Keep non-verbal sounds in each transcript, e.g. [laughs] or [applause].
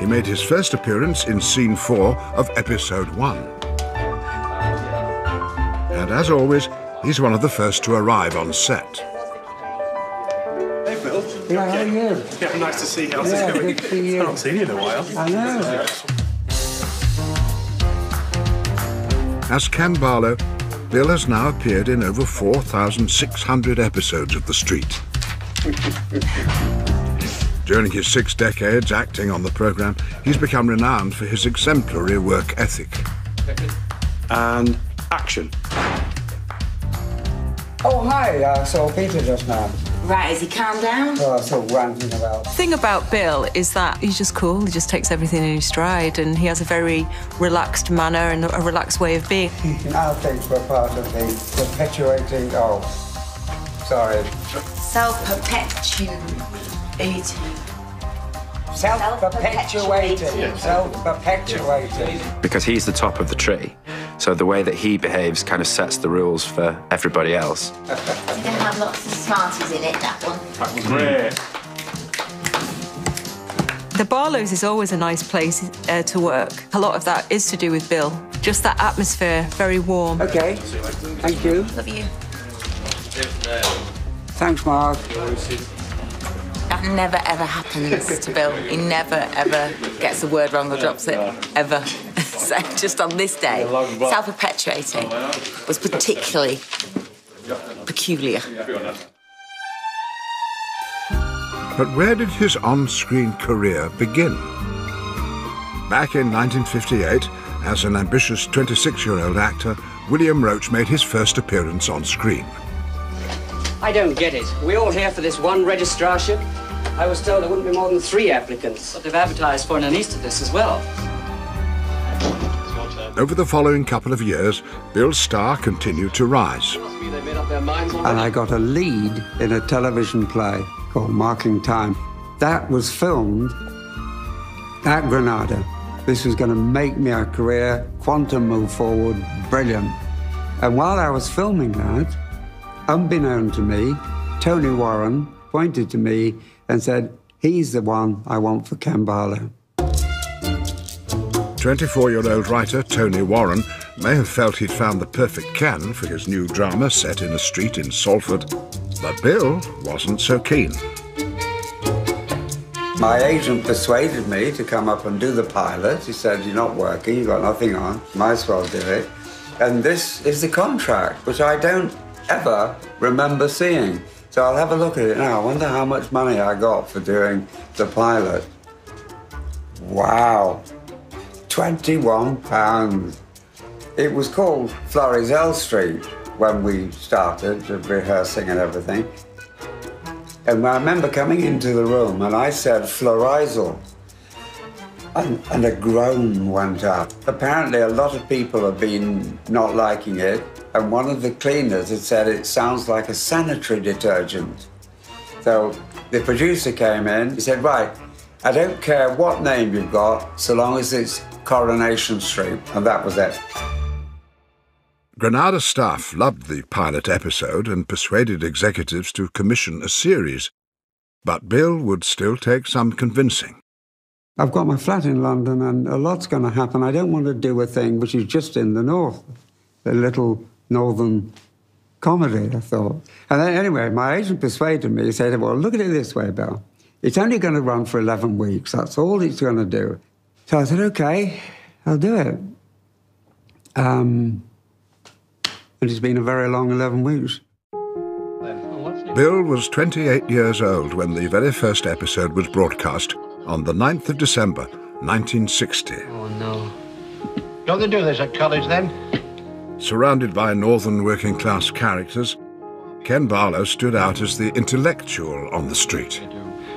he made his first appearance in scene four of episode one. And as always, he's one of the first to arrive on set. Hey, Bill. Yeah, how are you? Yeah, nice to see you. How's Yeah, it going? good to see you. I haven't seen you in a while. I know. As Ken Barlow, Bill has now appeared in over 4,600 episodes of The Street. [laughs] During his six decades acting on the programme, he's become renowned for his exemplary work ethic. And action. Oh, hi. Uh, I saw Peter just now. Right, has he calmed down? Oh, I saw ranting about. The thing about Bill is that he's just cool. He just takes everything in his stride, and he has a very relaxed manner and a relaxed way of being. I think we're part of the perpetuating. Oh, sorry. Self-perpetuating. Self-perpetuating. Self-perpetuating. because he's the top of the tree. So the way that he behaves kind of sets the rules for everybody else. It's going to have lots of Smarties in it, that one. That was great. The Barlows is always a nice place uh, to work. A lot of that is to do with Bill. Just that atmosphere, very warm. Okay. Thank you. Love you. Thanks, Mark. That never ever happens to Bill. He never ever gets a word wrong or drops it ever. [laughs] so just on this day, self-perpetuating was particularly peculiar. But where did his on-screen career begin? Back in 1958, as an ambitious 26-year-old actor, William Roache made his first appearance on screen. I don't get it. We're all here for this one registrarship? I was told there wouldn't be more than three applicants. But they've advertised for an anaesthetist as well. Over the following couple of years, Bill's star continued to rise. Must be they made up their minds And I got a lead in a television play called Marking Time. That was filmed at Granada. This was going to make me a career, quantum move forward, brilliant. And while I was filming that, unbeknown to me, Tony Warren pointed to me and said, He's the one I want for Ken Barlow. 24-year-old writer Tony Warren may have felt he'd found the perfect Ken for his new drama set in a street in Salford, but Bill wasn't so keen. My agent persuaded me to come up and do the pilot. He said, You're not working, you've got nothing on, might as well do it. And this is the contract, which I don't ever remember seeing. So I'll have a look at it now. I wonder how much money I got for doing the pilot. Wow. 21 pounds. It was called Florizel Street when we started rehearsing and everything. And I remember coming into the room and I said Florizel. And, and a groan went up. Apparently, a lot of people have been not liking it. And one of the cleaners had said it sounds like a sanitary detergent. So the producer came in. He said, Right, I don't care what name you've got, so long as it's Coronation Street. And that was it. Granada staff loved the pilot episode and persuaded executives to commission a series. But Bill would still take some convincing. I've got my flat in London and a lot's going to happen. I don't want to do a thing which is just in the north, a little northern comedy, I thought. And then, anyway, my agent persuaded me. He said, Well, look at it this way, Bill. It's only going to run for 11 weeks. That's all it's going to do. So I said, OK, I'll do it. Um, and it's been a very long 11 weeks. Bill was 28 years old when the very first episode was broadcast on the 9th of December, 1960. Oh, no. Don't they do this at college then? Surrounded by northern working class characters, Ken Barlow stood out as the intellectual on the street.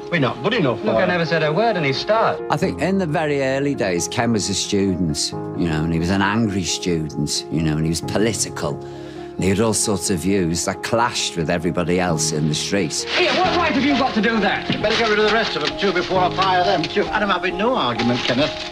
We're not good enough Look, I never said a word and he start. I think in the very early days, Ken was a student, you know, and he was an angry student, you know, and he was political. And he had all sorts of views that clashed with everybody else in the street. Here, what right have you got to do that? You Better get rid of the rest of them too before I fire them too. And I'm having no argument, Kenneth.